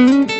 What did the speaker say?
Mm-hmm.